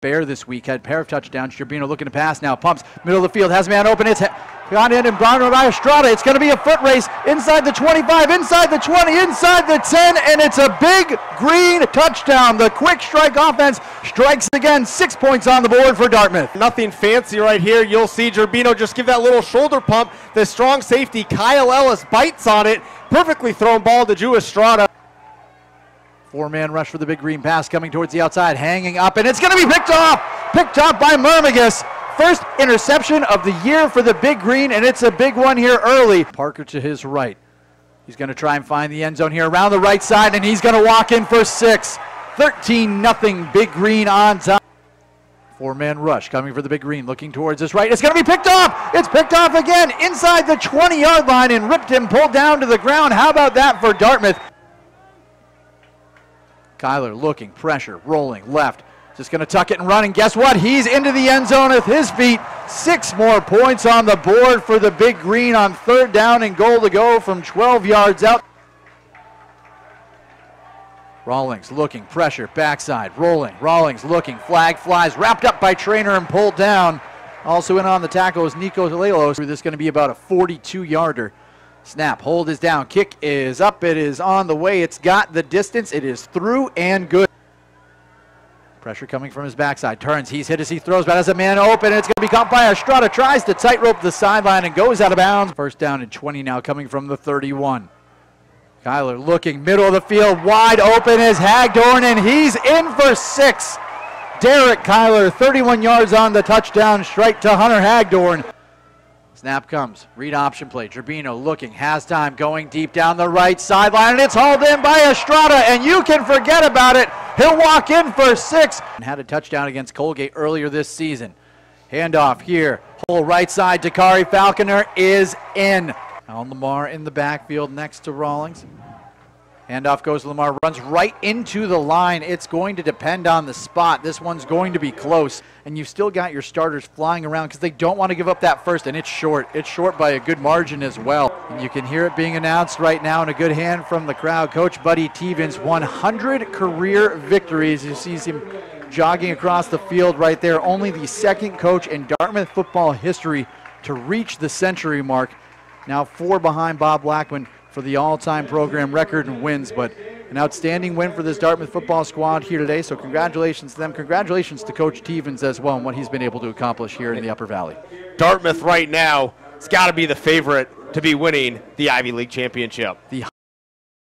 Bear this week had pair of touchdowns. Gerbino looking to pass now. Pumps middle of the field. Has man open. It's gone in and brought by Estrada. It's going to be a foot race inside the 25, inside the 20, inside the 10, and it's a big green touchdown. The quick strike offense strikes again. Six points on the board for Dartmouth. Nothing fancy right here. You'll see Gerbino just give that little shoulder pump. The strong safety, Kyle Ellis, bites on it. Perfectly thrown ball to Drew Estrada. Four man rush for the big green pass coming towards the outside, hanging up, and it's going to be picked off. Picked off by Mermagus. First interception of the year for the big green, and it's a big one here early. Parker to his right. He's going to try and find the end zone here around the right side, and he's going to walk in for six. 13 nothing. Big green on top. Four man rush coming for the big green, looking towards his right. It's going to be picked off. It's picked off again inside the 20 yard line and ripped him, pulled down to the ground. How about that for Dartmouth? Kyler looking, pressure, rolling, left. Just going to tuck it and run, and guess what? He's into the end zone with his feet. Six more points on the board for the Big Green on third down and goal to go from 12 yards out. Rawlings looking, pressure, backside, rolling. Rawlings looking, flag flies, wrapped up by Trainer and pulled down. Also in on the tackle is Nico Lelos. This is going to be about a 42 yarder. Snap, hold is down, kick is up, it is on the way, it's got the distance, it is through and good. Pressure coming from his backside, turns, he's hit as he throws, but as a man open, it's going to be caught by Estrada, tries to tightrope the sideline and goes out of bounds. First down and 20 now coming from the 31. Kyler looking, middle of the field, wide open is Hagdorn, and he's in for six. Derek Kyler, 31 yards on the touchdown, straight to Hunter Hagdorn. Snap comes. Read option play. Gerbino looking. Has time. Going deep down the right sideline. And it's hauled in by Estrada. And you can forget about it. He'll walk in for six. And had a touchdown against Colgate earlier this season. Handoff here. Whole right side. Dakari Falconer is in. Alan Lamar in the backfield next to Rawlings. Handoff goes Lamar, runs right into the line. It's going to depend on the spot. This one's going to be close, and you've still got your starters flying around because they don't want to give up that first, and it's short. It's short by a good margin as well. And you can hear it being announced right now in a good hand from the crowd. Coach Buddy Teevens, 100 career victories. You see him jogging across the field right there. Only the second coach in Dartmouth football history to reach the century mark. Now four behind Bob Blackman for the all-time program record and wins, but an outstanding win for this Dartmouth football squad here today. So congratulations to them. Congratulations to Coach Teevens as well and what he's been able to accomplish here in the Upper Valley. Dartmouth right now has got to be the favorite to be winning the Ivy League championship. The